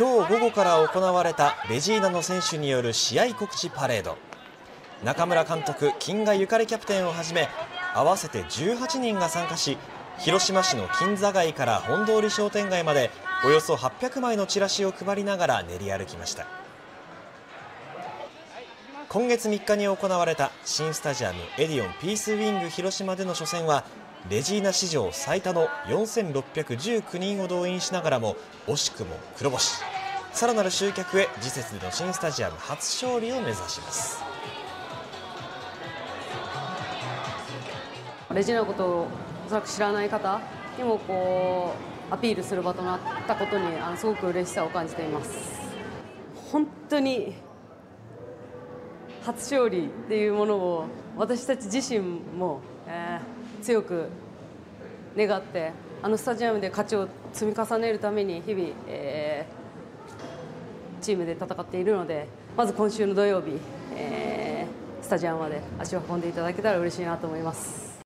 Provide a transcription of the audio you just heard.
今日午後から行われたレジーナの選手による試合告知パレード。中村監督、金賀ゆかりキャプテンをはじめ合わせて18人が参加し広島市の金座街から本通り商店街までおよそ800枚のチラシを配りながら練り歩きました。今月3日に行われた新スタジアムエディオンピースウィング広島での初戦はレジーナ史上最多の4619人を動員しながらも惜しくも黒星。さらなる集客へ次節での新スタジアム初勝利を目指します。レジーナのことをおそらく知らない方にもこうアピールする場となったことにあのすごく嬉しさを感じています。本当に初勝利っていうものを私たち自身も、えー、強く願ってあのスタジアムで勝ちを積み重ねるために日々、えー、チームで戦っているのでまず今週の土曜日、えー、スタジアムまで足を運んでいただけたら嬉しいなと思います。